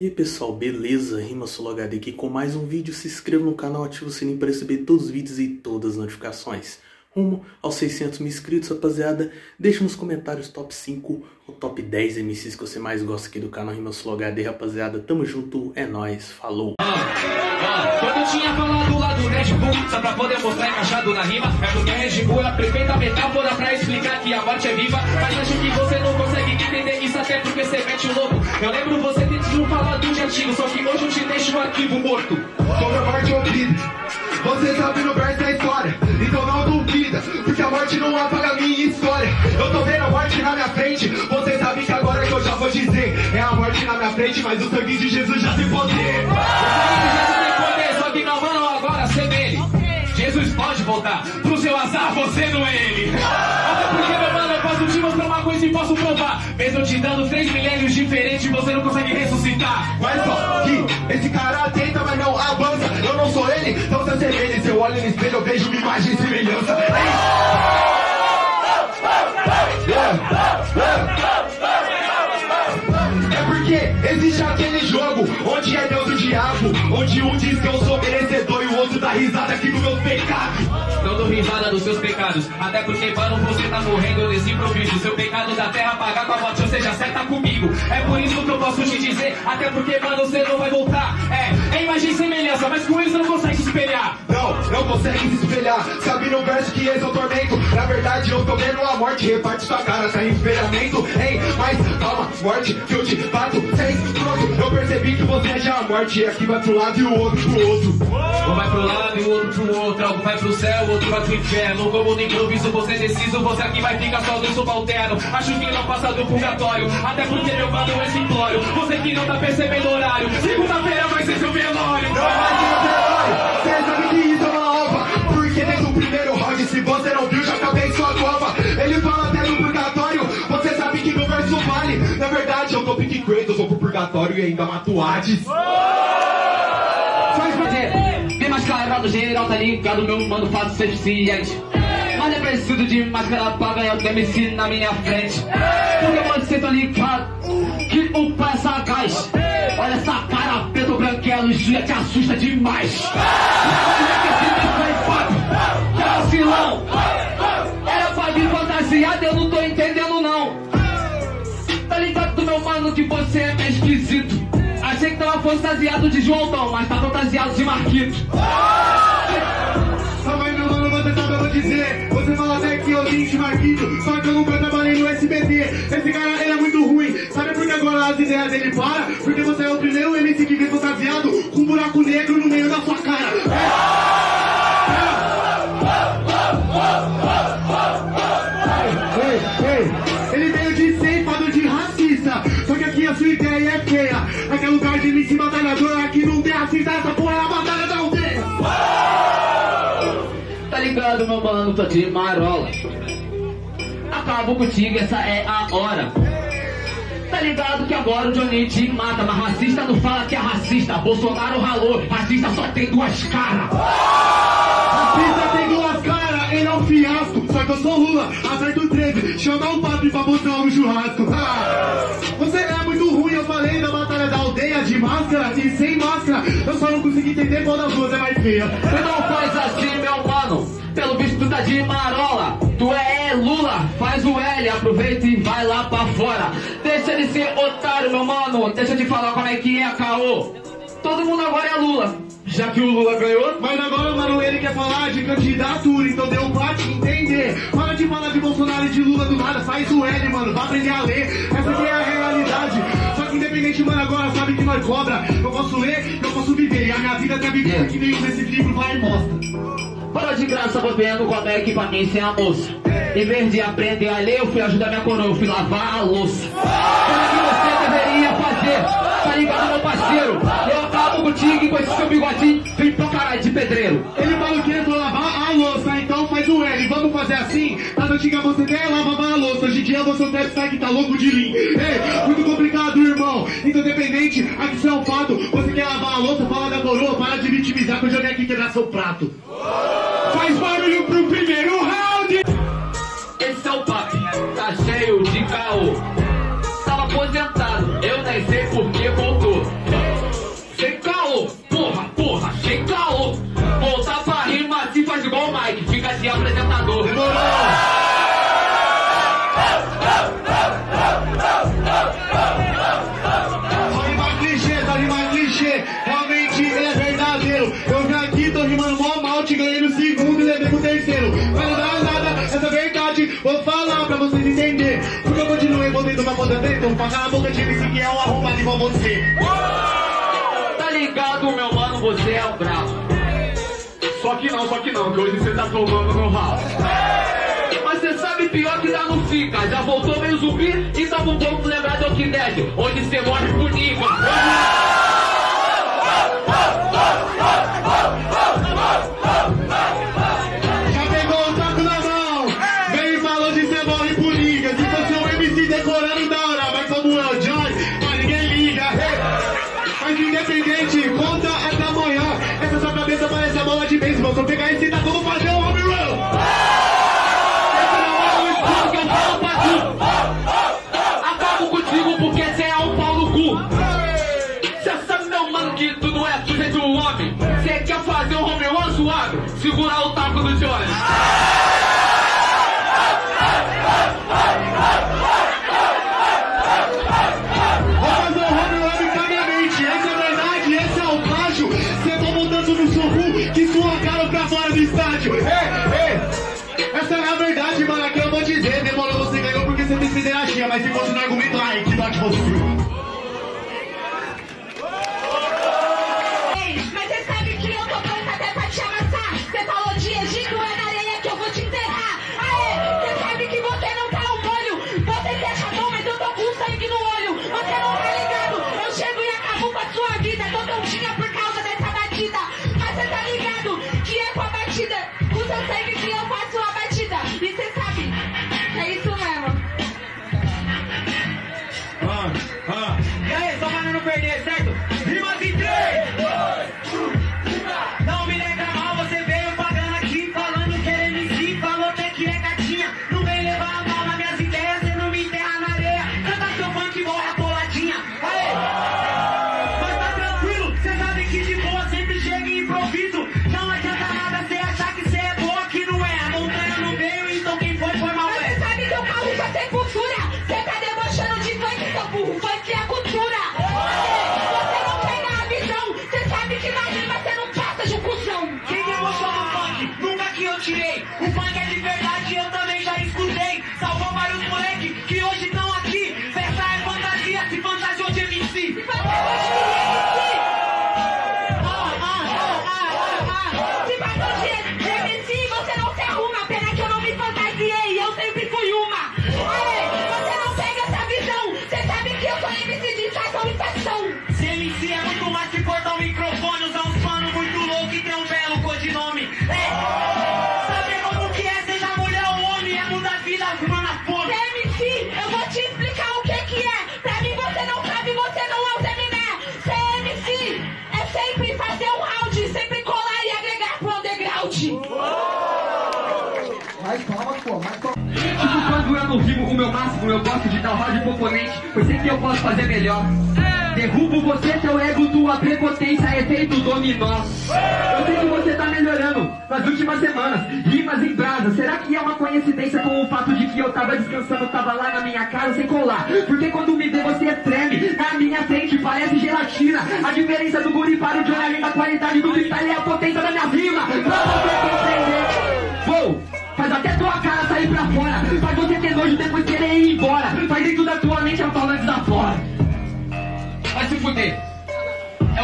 E aí pessoal, beleza? Rima HD aqui com mais um vídeo. Se inscreva no canal, ative o sininho para receber todos os vídeos e todas as notificações. Rumo aos 600 mil inscritos, rapaziada. Deixa nos comentários top 5 ou top 10 MCs que você mais gosta aqui do canal Rima HD, rapaziada. Tamo junto, é nóis, falou! Quando eu tinha falado lá do Red Bull, só pra poder mostrar encaixado na rima, é porque a Red Bull é a perfeita metáfora pra explicar que a morte é viva. Mas acho que você não consegue entender isso até porque você mete o louco. Eu lembro você tentando de antigo, só que hoje eu te deixo um arquivo morto. Sobre a morte ouvida, você sabe no verso da história, então não duvida, porque a morte não apaga a minha história. Eu tô vendo a morte na minha frente, você sabe que agora que eu já vou dizer, é a morte na minha frente, mas o sangue de Jesus já tem poder. Só que não, mano, agora ser dele. Jesus pode voltar pro seu azar, você não é ele. Posso provar. Mesmo te dando três milênios diferentes, você não consegue ressuscitar. Mas só que esse cara tenta, mas não avança. Eu não sou ele, então se eu ser eu olho no espelho, eu vejo uma imagem e semelhança. É porque existe aquele jogo onde é Deus e o diabo, onde um diz que eu sou merecedor e o outro dá risada aqui do meu pecado. Não dou risada dos seus pecados. Até porque, mano, você tá morrendo nesse improviso. Seu pecado da terra pagar com a morte, ou seja, acerta comigo. É por isso que eu posso te dizer. Até porque, mano, você não vai voltar. É, é imagem e semelhança, mas com isso não consegue se espelhar. Não, não consegue se espelhar. Sabe no verso que esse é o tormento. Na verdade, eu tô vendo a morte. Reparte sua cara, sem espelhamento. Hein, mas calma, morte, que eu te bato Eu percebi que você é já a morte. Aqui vai pro lado e o outro pro outro. Um vai pro lado e o outro pro outro. Algo vai pro céu, outro vai pro inferno. Como no improviso você é deciso, você aqui vai ficar só no subalterno. Acho que não passa do purgatório. Até porque, meu mano, é simplório. Você que não tá percebendo o horário. Segunda-feira vai ser seu velório. E ainda mato Hades. Faz prazer, bem mascarado, geral tá ligado, meu mano faz suficiente. Mas é preciso de máscara pra ganhar o MC na minha frente. Porque você tá ligado que o pai é sagaz. Olha essa cara preto branquelo, isso já te assusta demais. Vacilão! Era pra vir fantasiado, eu não tô entendendo não. Tá ligado, meu mano, que você é esquisito. Achei que tava fantasiado de João Dom, mas tá fantasiado de Marquito. Mas meu mano, você sabe, eu vou dizer. Você fala até que eu vim de Marquito, só que eu nunca trabalhei no SBT. Esse cara, ele é muito ruim. Sabe por que agora as ideias dele param? Porque você é o primeiro MC que vem fantasiado com um buraco negro no meio da sua cara. Ei, racista, essa porra é a batalha da aldeia. Tá ligado, meu mano, tô de marola. Acabo contigo, essa é a hora. Tá ligado que agora o Johnny te mata, mas racista não fala que é racista. Bolsonaro ralou, racista só tem duas caras. Racista tem duas caras, ele é um fiasco. Só que eu sou Lula, acerto o 13. Chama o papi pra botar no churrasco. Ah, você é muito ruim, eu falei da batalha de máscara e sem máscara. Eu só não consegui entender qual das duas é mais feia. Tu não faz assim, meu mano. Pelo visto tu tá de marola. Tu é Lula, faz o L, aproveita e vai lá pra fora. Deixa ele ser otário, meu mano. Deixa te falar como é que é, caô. Todo mundo agora é Lula. Já que o Lula ganhou, Mas agora, mano, ele quer falar de candidatura, então deu pra te entender. Para de falar de Bolsonaro e de Lula do nada, faz o L, mano, vai aprender a ler. Essa aqui é a independente, mano, agora sabe que nós cobra. Eu posso ler, eu posso viver. E a minha vida tá vivendo que nenhum desses livros vai e mostra. Para de graça, vou vendo como é que pra mim sem a moça. Em vez de aprender a ler, eu fui ajudar minha coroa, eu fui lavar a louça. Como que você deveria fazer? Tá ligado, meu parceiro? Eu acabo contigo com esse seu bigodinho, vem pra caralho de pedreiro. Ele fala que é pra lavar a louça, então faz o L. Assim? Nas antigas você até lavava a louça, hoje em dia você até sai que tá louco de lean. Ei, muito complicado, irmão. Então, dependente, aqui isso é um fato. Você quer lavar a louça, fala da coroa, para de vitimizar que eu joguei aqui quebrar seu prato. Faz barulho pra a boca de MC que é um arrombado igual você. Tá ligado, meu mano, você é o brabo. Só que não, só que não, que hoje você tá tomando no rabo. Mas você sabe pior que dá no fica. Já voltou meio zumbi, então vamos lembrar do Walking Dead. Onde você morre Segurar o taco do. Vou fazer um home run incaminhamente. Essa é verdade, esse é o plágio. Cê tomou tanto no soco que sua cara pra fora do estádio. Tipo, quando eu não rimo o meu máximo, eu gosto de dar round pro oponente, pois sei que eu posso fazer melhor. Derrubo você, teu ego, tua prepotência, efeito dominó. Eu sei que você tá melhorando nas últimas semanas, rimas em brasa. Será que é uma coincidência com o fato de que eu tava descansando, tava lá na minha casa sem colar? Porque quando me vê, você treme na minha frente, parece gelatina. A diferença do guri para o Johnny, além da qualidade do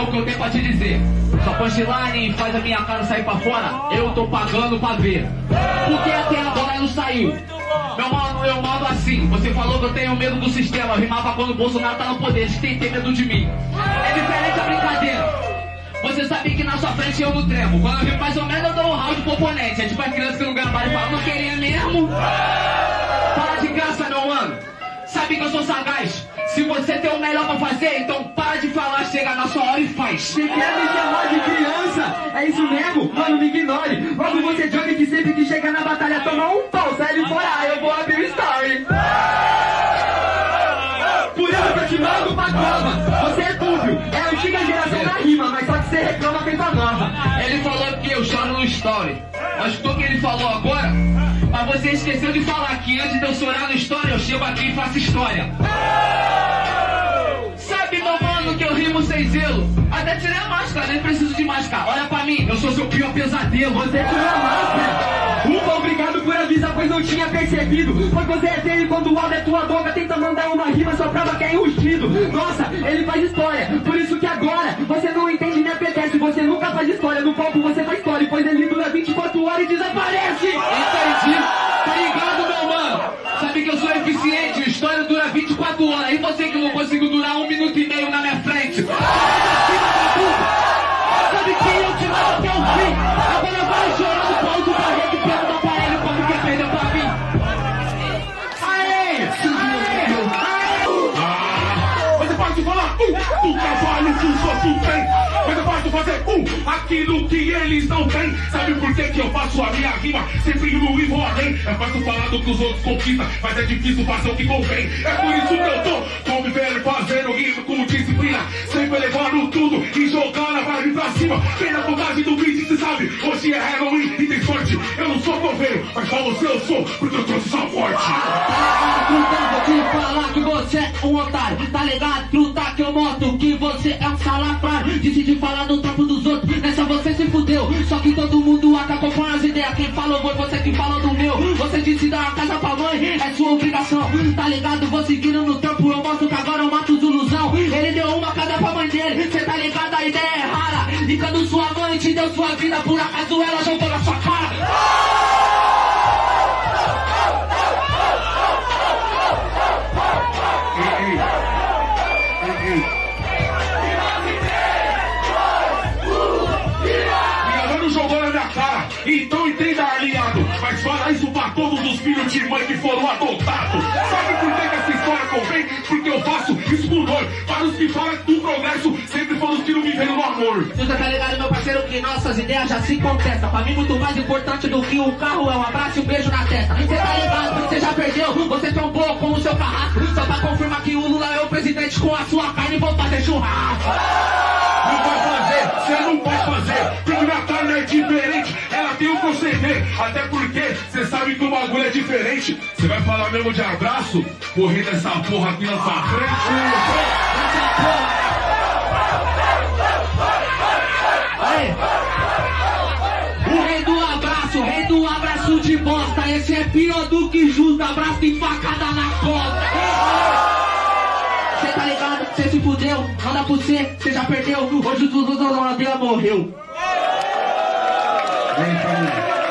o que eu tenho pra te dizer. Sua punchline faz a minha cara sair pra fora. Eu tô pagando pra ver. Porque até agora não saiu. Meu mano, eu mando assim. Você falou que eu tenho medo do sistema. Rimava quando o Bolsonaro tá no poder. Você tem que ter medo de mim. É diferente a brincadeira. Você sabe que na sua frente eu não tremo. Quando eu rimo mais ou menos, eu dou um round pro. É tipo a criança que não gravaram e fala, não queria mesmo? Para de graça, meu mano. Sabe que eu sou sagaz. Se você tem o melhor pra fazer, então para de falar, chega na sua hora e faz. Você quer me chamar de criança? É isso mesmo? Mano, me ignore. Logo você joga que sempre que chega na batalha toma um pau, sai de fora, eu vou abrir o story. Por isso que eu te mando pra cova. Você é dúbio, é a antiga geração da rima, mas só que você reclama feito a nova. Ele falou que eu choro no story. Mas o que ele falou agora? Mas você esqueceu de falar que antes de eu chorar no story, eu chego aqui e faço história. Rimo sem zelo. Até tirei a máscara, nem preciso de máscara. Olha pra mim, eu sou seu pior pesadelo. Você tirou a máscara. Ufa, obrigado por avisar, pois não tinha percebido. Pois você é dele quando o áudio é tua boca. Tenta mandar uma rima só prova que é enrustido. Nossa, ele faz história. Por isso que agora você não entende nem apetece. Você nunca faz história. No palco você faz história. Pois ele dura 24 horas e desaparece. Entendi. Tá ligado, meu mano? Sabe que eu sou eficiente, história dura 24 horas. E você que não conseguiu durar um minuto e meio aquilo que eles não têm. Sabe por que, que eu faço a minha rima? Sempre indo e vou além. É fácil falar do que os outros conquistam, mas é difícil fazer o que convém. É por isso que eu tô convivendo fazendo rima com disciplina. Sempre levando tudo e jogando a vibe pra cima. Na vontade do beat, cê sabe, hoje é Halloween e tem sorte. Eu não sou coveiro, mas pra você eu sou, porque eu trouxe só forte. Te falar que você é um otário Tá ligado? Truta que eu moto Que você é um salafrário Decidi falar do trampo dos outros que todo mundo acabou com as ideias. Quem falou foi você que falou do meu. Você disse dar uma casa pra mãe É sua obrigação. Tá ligado? Vou seguindo no trampo Eu mostro que agora eu mato os ilusão. Ele deu uma casa pra mãe dele Cê tá ligado? A ideia é rara. E quando sua mãe te deu sua vida Por acaso ela jogou na sua cara amor. Você tá ligado, meu parceiro, que nossas ideias já se contestam. Pra mim, muito mais importante do que um carro é um abraço e um beijo na testa. Você tá ligado, você já perdeu, você trombou com o seu carrasco. Só pra confirmar que o Lula é o presidente com a sua carne, vou fazer churrasco. Não vai fazer, você não pode fazer. Porque minha carne é diferente, ela tem um proceder. Até porque você sabe que o bagulho é diferente. Você vai falar mesmo de abraço? Correr nessa porra aqui na sua frente. Aí. O rei do abraço, o rei do abraço de bosta. Esse é pior do que justo, abraço de facada na costa. Cê tá ligado? Cê se fudeu, manda pro cê, cê já perdeu. Hoje o aldeia morreu. Vem mim.